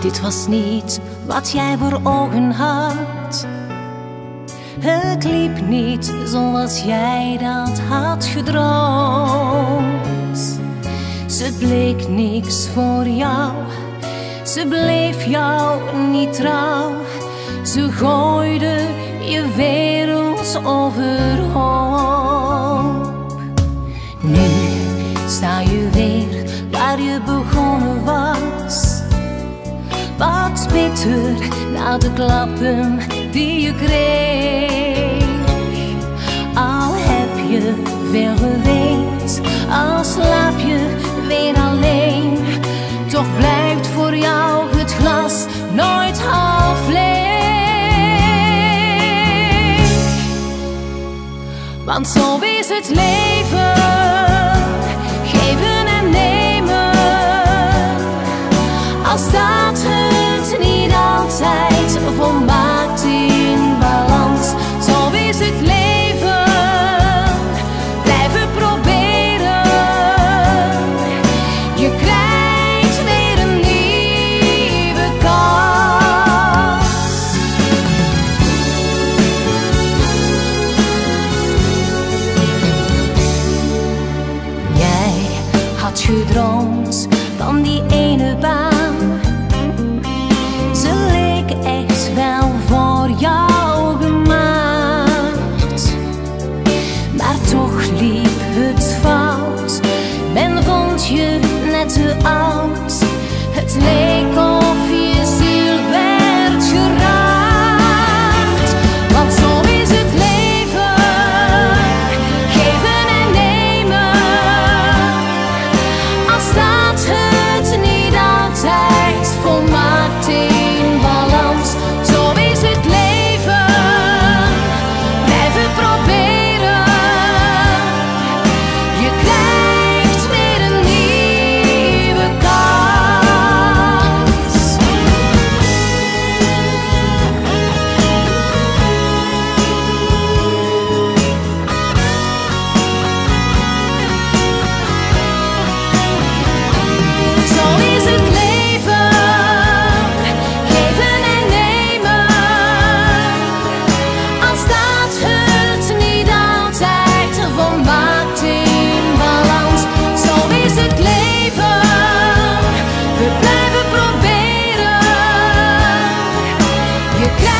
dit was niet wat jij voor ogen had. Het liep niet zoals jij dat had gedroomd. Ze bleek niks voor jou, ze bleef jou niet trouw. Ze gooide je wereld overhoop. Nu sta je weer waar je begonnen was. Wat bitter na de klappen die je kreeg. Al heb je veel geweend, al slaap je weer alleen. Toch blijft voor jou het glas nooit half leeg. Want zo is het leven, gedroomd van die ene baan. Ze leek echt wel voor jou gemaakt, maar toch liep het fout. Men vond je net te oud, het leek You can't